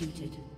Executed.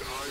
And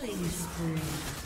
Killing spree.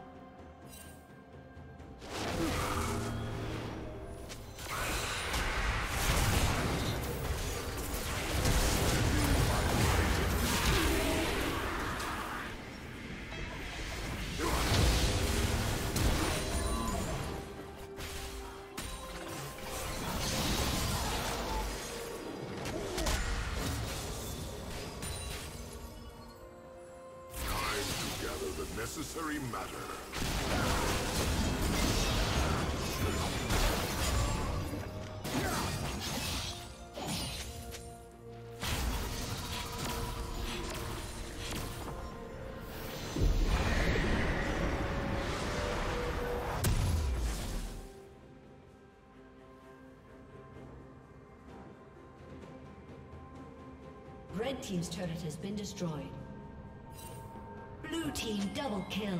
Matter. Red Team's turret has been destroyed. Team double kill.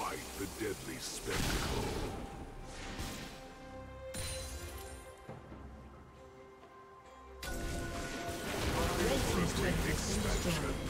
Quite the deadly spectacle. Red Team's turret has been destroyed.